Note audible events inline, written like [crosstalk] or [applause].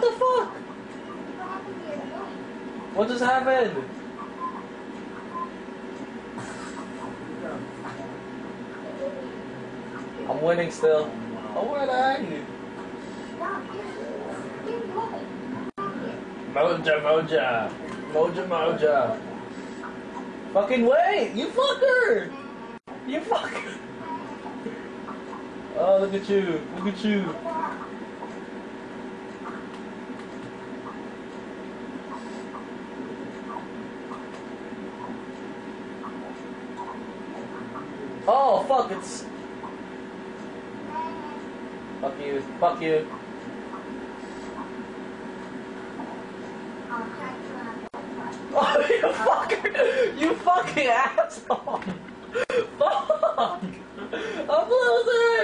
What the fuck? What just happened? I'm winning still. I'm winning. Moja, moja. Moja, moja. Fucking wait! You fucker! You fucker! [laughs] Oh, look at you. Look at you. Oh, fuck, it's... Fuck you. Fuck you. Oh, you fucker! You fucking asshole!